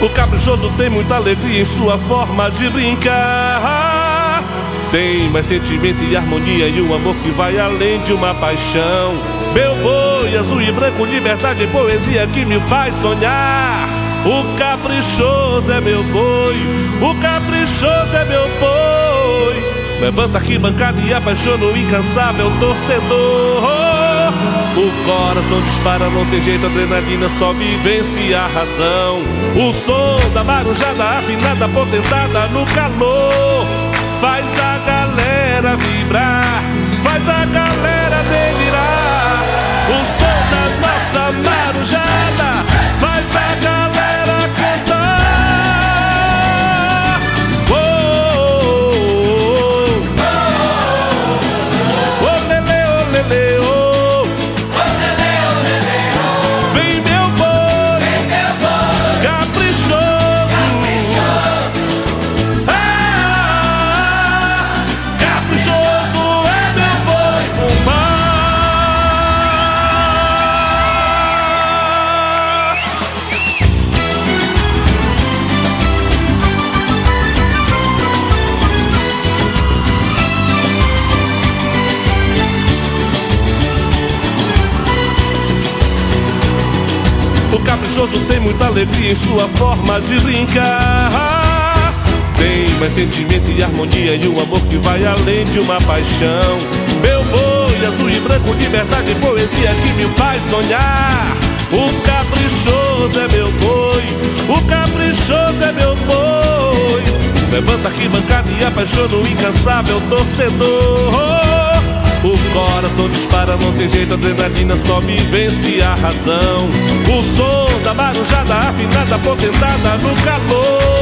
O caprichoso tem muita alegria em sua forma de brincar. Tem mais sentimento e harmonia e um amor que vai além de uma paixão. Meu boi, azul e branco, liberdade e poesia que me faz sonhar. O caprichoso é meu boi, o caprichoso é meu boi. Levanta aqui bancada e apaixona o incansável torcedor. O coração dispara, não tem jeito, adrenalina só vivência a razão. O som da marujada afinada, potentada no calor, faz a galera vibrar, faz a galera delirar. O caprichoso tem muita alegria em sua forma de brincar. Tem mais sentimento e harmonia e um amor que vai além de uma paixão. Meu boi, azul e branco, liberdade e poesia que me faz sonhar. O caprichoso é meu boi, o caprichoso é meu boi. Levanta aqui bancada e apaixona o incansável torcedor. O coração dispara, não tem jeito, adrenalina só vivencia a razão. O som da marujada afinada, potentada no calor.